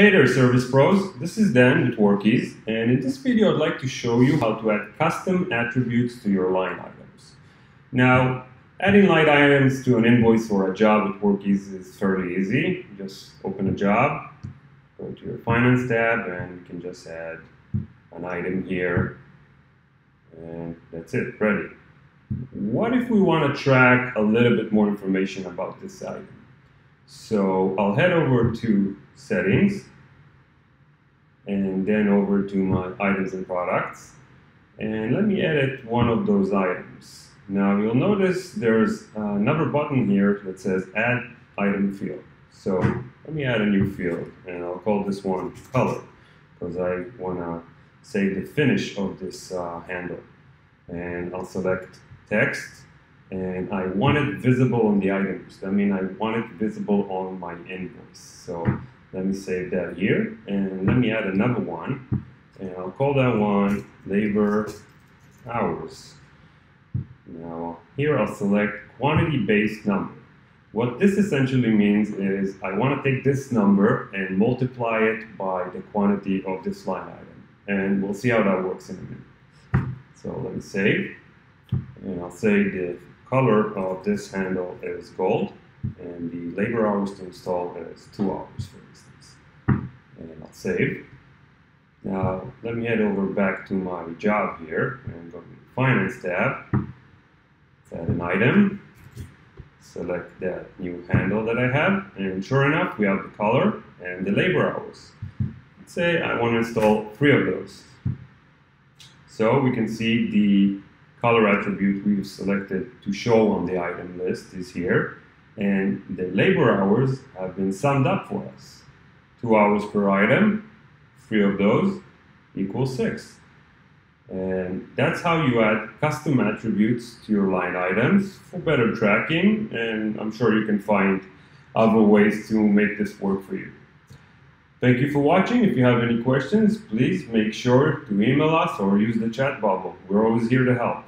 Hey there Service Pros, this is Dan with Workiz and in this video I'd like to show you how to add custom attributes to your line items. Now, adding line items to an invoice or a job with Workiz is fairly easy. Just open a job, go to your Finance tab and you can just add an item here and that's it, ready. What if we want to track a little bit more information about this item? So I'll head over to settings and then over to my items and products and let me edit one of those items. Now you'll notice there's another button here that says add item field. So let me add a new field and I'll call this one color because I want to save the finish of this uh, handle. And I'll select text and I want it visible on the items. I mean, I want it visible on my invoice. So let me save that here and let me add another one and I'll call that one labor hours. Now here I'll select quantity based number. What this essentially means is I want to take this number and multiply it by the quantity of this line item. And we'll see how that works in a minute. So let me save and I'll say the color of this handle is gold and the labor hours to install is two hours for instance. And I'll save. Now let me head over back to my job here and go to the finance tab, add an item, select that new handle that I have and sure enough we have the color and the labor hours. Let's say I want to install three of those. So we can see the color attribute we've selected to show on the item list is here. And the labor hours have been summed up for us. Two hours per item, three of those equals six. And that's how you add custom attributes to your line items for better tracking. And I'm sure you can find other ways to make this work for you. Thank you for watching. If you have any questions, please make sure to email us or use the chat bubble. We're always here to help.